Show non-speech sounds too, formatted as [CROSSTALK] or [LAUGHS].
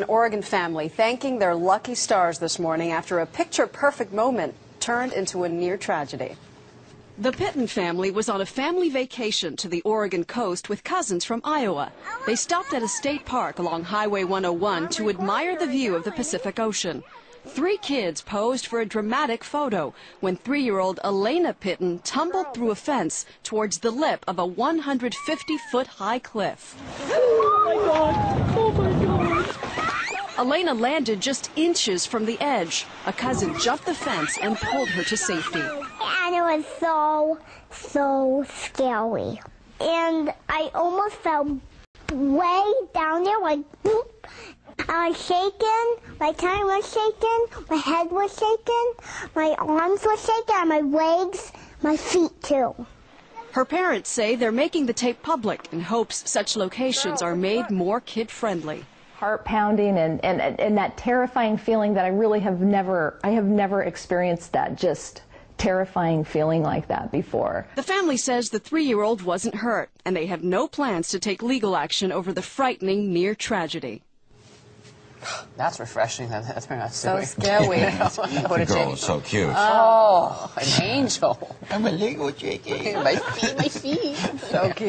An Oregon family thanking their lucky stars this morning after a picture-perfect moment turned into a near tragedy. The Pitton family was on a family vacation to the Oregon coast with cousins from Iowa. They stopped at a state park along Highway 101 to admire the view of the Pacific Ocean. Three kids posed for a dramatic photo when three-year-old Elena Pitton tumbled through a fence towards the lip of a 150-foot high cliff. Oh my god! Oh my god! Elena landed just inches from the edge. A cousin jumped the fence and pulled her to safety. And it was so, so scary. And I almost fell way down there, like boop. I was shaking, my tongue was shaking, my head was shaking, my arms were shaking, and my legs, my feet too. Her parents say they're making the tape public in hopes such locations are made more kid-friendly heart pounding and, and, and that terrifying feeling that I really have never, I have never experienced that just terrifying feeling like that before. The family says the three-year-old wasn't hurt and they have no plans to take legal action over the frightening near tragedy. [GASPS] That's refreshing. [LAUGHS] That's very not so scary. [LAUGHS] [LAUGHS] the girl is so cute. Oh, oh an angel. I'm a Lego chicken. my feet, my feet. So cute.